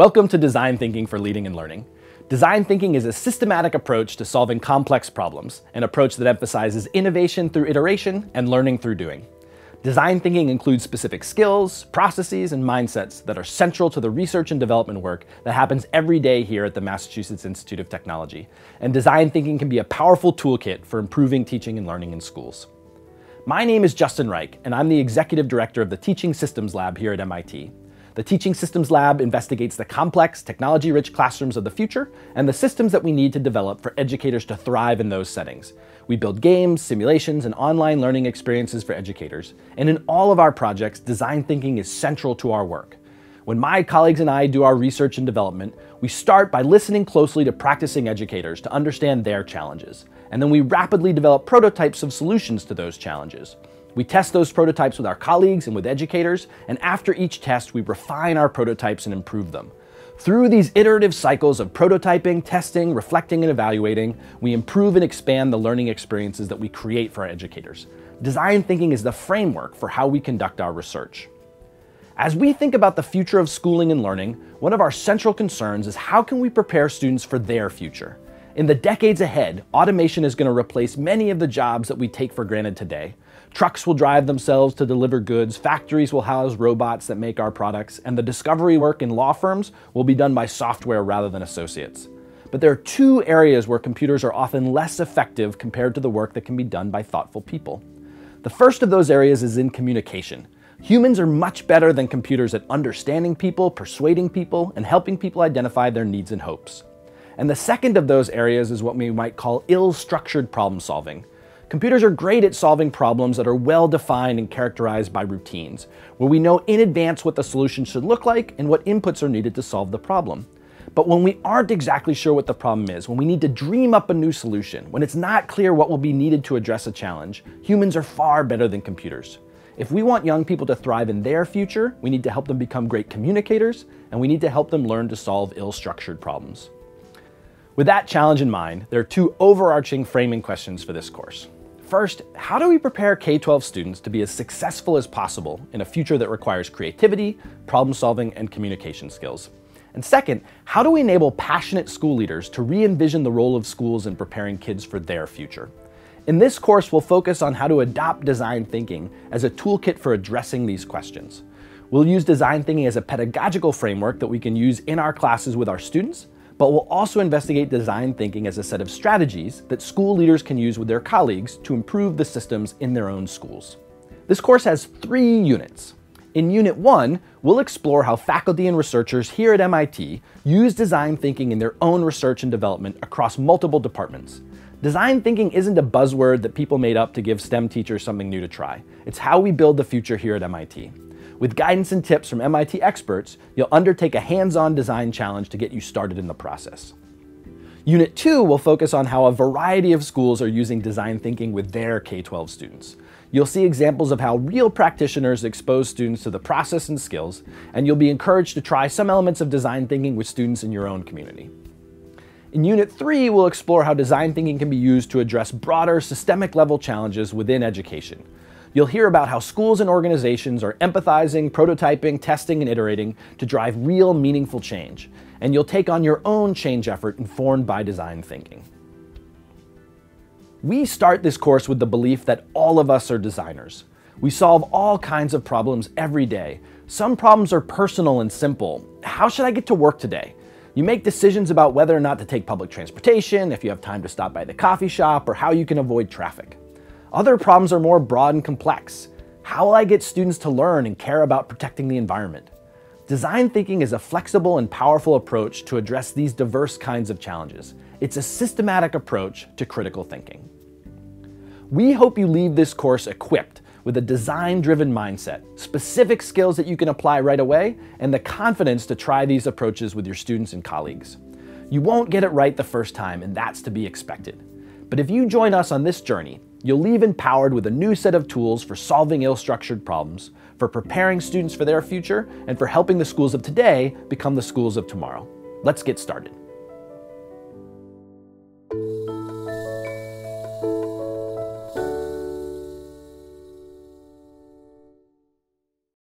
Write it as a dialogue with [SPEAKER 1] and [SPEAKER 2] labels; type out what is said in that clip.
[SPEAKER 1] Welcome to Design Thinking for Leading and Learning. Design thinking is a systematic approach to solving complex problems, an approach that emphasizes innovation through iteration and learning through doing. Design thinking includes specific skills, processes, and mindsets that are central to the research and development work that happens every day here at the Massachusetts Institute of Technology. And design thinking can be a powerful toolkit for improving teaching and learning in schools. My name is Justin Reich, and I'm the Executive Director of the Teaching Systems Lab here at MIT. The Teaching Systems Lab investigates the complex, technology-rich classrooms of the future and the systems that we need to develop for educators to thrive in those settings. We build games, simulations, and online learning experiences for educators. And in all of our projects, design thinking is central to our work. When my colleagues and I do our research and development, we start by listening closely to practicing educators to understand their challenges. And then we rapidly develop prototypes of solutions to those challenges. We test those prototypes with our colleagues and with educators, and after each test, we refine our prototypes and improve them. Through these iterative cycles of prototyping, testing, reflecting, and evaluating, we improve and expand the learning experiences that we create for our educators. Design thinking is the framework for how we conduct our research. As we think about the future of schooling and learning, one of our central concerns is how can we prepare students for their future? In the decades ahead, automation is going to replace many of the jobs that we take for granted today. Trucks will drive themselves to deliver goods, factories will house robots that make our products, and the discovery work in law firms will be done by software rather than associates. But there are two areas where computers are often less effective compared to the work that can be done by thoughtful people. The first of those areas is in communication. Humans are much better than computers at understanding people, persuading people, and helping people identify their needs and hopes. And the second of those areas is what we might call ill-structured problem solving. Computers are great at solving problems that are well defined and characterized by routines, where we know in advance what the solution should look like and what inputs are needed to solve the problem. But when we aren't exactly sure what the problem is, when we need to dream up a new solution, when it's not clear what will be needed to address a challenge, humans are far better than computers. If we want young people to thrive in their future, we need to help them become great communicators, and we need to help them learn to solve ill-structured problems. With that challenge in mind, there are two overarching framing questions for this course. First, how do we prepare K-12 students to be as successful as possible in a future that requires creativity, problem solving, and communication skills? And second, how do we enable passionate school leaders to re-envision the role of schools in preparing kids for their future? In this course, we'll focus on how to adopt design thinking as a toolkit for addressing these questions. We'll use design thinking as a pedagogical framework that we can use in our classes with our students, but we'll also investigate design thinking as a set of strategies that school leaders can use with their colleagues to improve the systems in their own schools. This course has three units. In Unit 1, we'll explore how faculty and researchers here at MIT use design thinking in their own research and development across multiple departments. Design thinking isn't a buzzword that people made up to give STEM teachers something new to try. It's how we build the future here at MIT. With guidance and tips from MIT experts, you'll undertake a hands-on design challenge to get you started in the process. Unit 2 will focus on how a variety of schools are using design thinking with their K-12 students. You'll see examples of how real practitioners expose students to the process and skills, and you'll be encouraged to try some elements of design thinking with students in your own community. In Unit 3, we'll explore how design thinking can be used to address broader systemic level challenges within education, You'll hear about how schools and organizations are empathizing, prototyping, testing, and iterating to drive real meaningful change. And you'll take on your own change effort informed by design thinking. We start this course with the belief that all of us are designers. We solve all kinds of problems every day. Some problems are personal and simple. How should I get to work today? You make decisions about whether or not to take public transportation, if you have time to stop by the coffee shop, or how you can avoid traffic. Other problems are more broad and complex. How will I get students to learn and care about protecting the environment? Design thinking is a flexible and powerful approach to address these diverse kinds of challenges. It's a systematic approach to critical thinking. We hope you leave this course equipped with a design-driven mindset, specific skills that you can apply right away, and the confidence to try these approaches with your students and colleagues. You won't get it right the first time, and that's to be expected. But if you join us on this journey, You'll leave empowered with a new set of tools for solving ill-structured problems, for preparing students for their future, and for helping the schools of today become the schools of tomorrow. Let's get started.